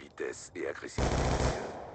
Vitesse et agressivité.